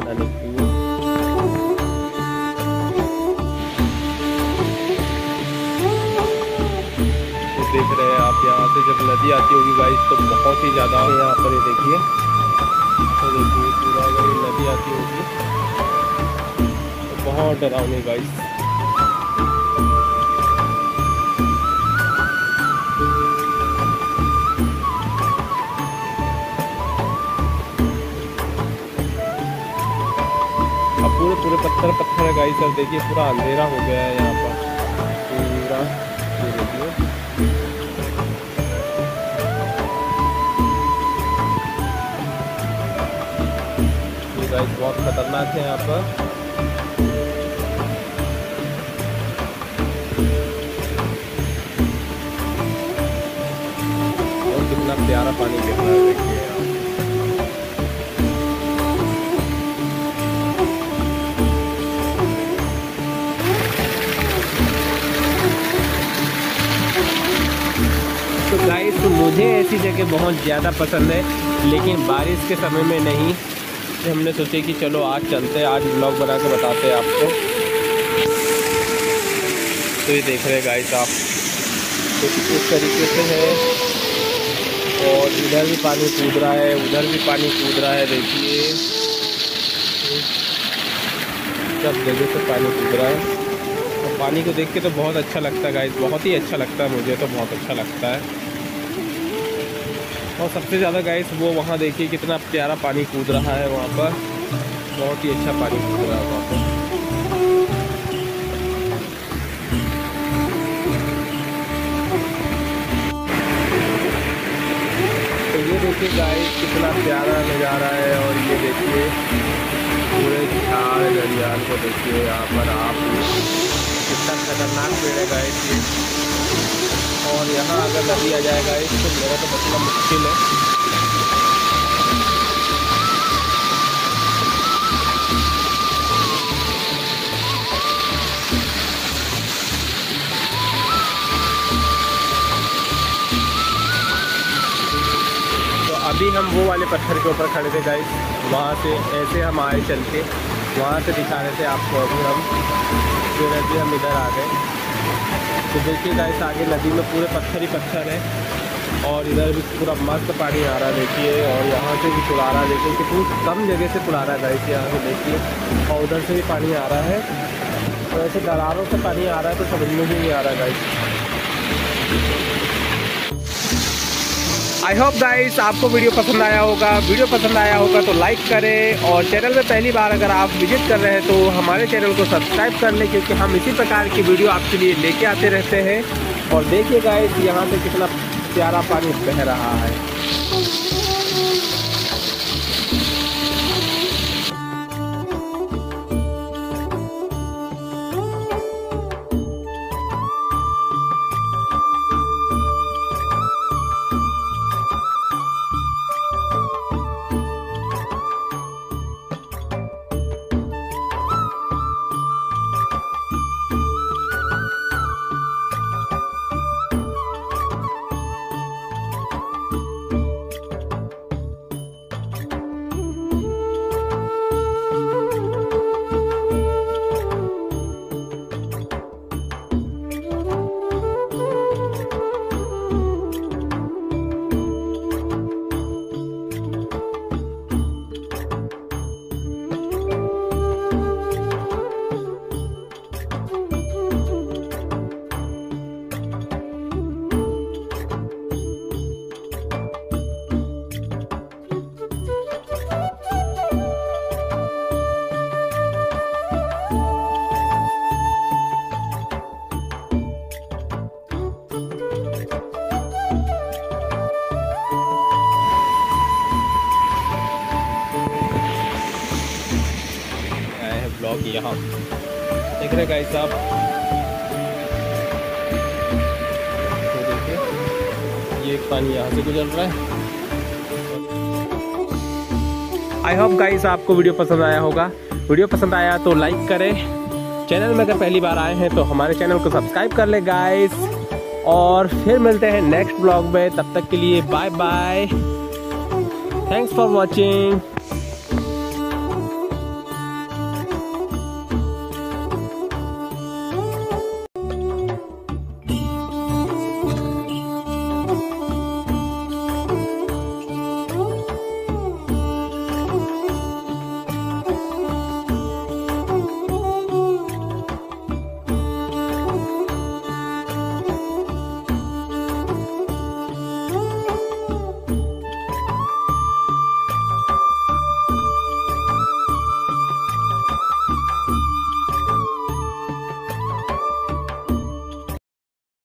बनाने के लिए। तो देख रहे हैं आप यहाँ से जब नदी आती होगी बाइस तो बहुत ही ज़्यादा है यहाँ पर ये देखिए। तो देखिए पूरा अगर नदी आती होगी तो बहुत डरावनी गाइस पत्थर पत्थर है गाई सर, देखिए, पूरा अंधेरा हो गया है यहाँ पर। पूरा देखिए बहुत खतरनाक है यहाँ पर। ऐसी जगह बहुत ज़्यादा पसंद है, लेकिन बारिश के समय में नहीं। तो हमने सोचे कि चलो आज चलते हैं, आज ब्लॉग बना के बताते हैं आपको। तो ये देख रहे हैं गाइस आप। कुछ इस तरीके से है। और इधर भी पानी कूद रहा है, उधर भी पानी कूद रहा है, देखिए। सब जगह से पानी कूद रहा है। और पानी को देख के तो बहुत अच्छा लगता है गाइस बहुत ही अच्छा लगता है मुझे तो बहुत अच्छा लगता है। और सबसे ज़्यादा गाइस वो वहाँ देखिए कितना प्यारा पानी कूद रहा है वहाँ पर। बहुत ही अच्छा पानी कूद रहा है वहाँ पर। तो ये देखिए गाइस कितना प्यारा नज़ारा है और ये देखिए पूरे झाड़, घड़ियाल को देखिए यहाँ पर आप। कितना खतरनाक पेड़ है गाइस और यहाँ अगर नदी आ जाएगा। इस तो मेरा तो बचना मुश्किल है। तो अभी हम वो वाले पत्थर के ऊपर खड़े थे गाइस वहाँ से ऐसे हम आए चल के। वहाँ से दिखा रहे थे आपको अभी हम फिर अभी हम इधर आ गए। तो देखिए गाइस आगे नदी में पूरे पत्थर ही पत्थर है और इधर भी पूरा मस्त पानी आ रहा देखिए, और यहाँ से भी पुरारा देखिए कितनी कम जगह से पुरारा गाइस यहाँ से देखिए, और उधर से भी पानी आ रहा है। वैसे ऐसे दरारों से पानी आ रहा है तो समझ में भी नहीं आ रहा गाइस आई होप गाइस आपको वीडियो पसंद आया होगा। वीडियो पसंद आया होगा तो लाइक करें और चैनल में पहली बार अगर आप विज़िट कर रहे हैं तो हमारे चैनल को सब्सक्राइब कर लें क्योंकि हम इसी प्रकार की वीडियो आपके लिए लेके आते रहते हैं। और देखिए गाइस यहाँ से कितना प्यारा पानी बह रहा है। होगी यहाँ। देख रहे गाइस आप? तो देखिए, ये पानी यहाँ से गुजर रहा है। आई होप गाइस आपको वीडियो पसंद आया होगा। वीडियो पसंद आया तो लाइक करें। चैनल में अगर पहली बार आए हैं तो हमारे चैनल को सब्सक्राइब कर ले गाइस और फिर मिलते हैं नेक्स्ट ब्लॉग में। तब तक के लिए bye bye thanks for watching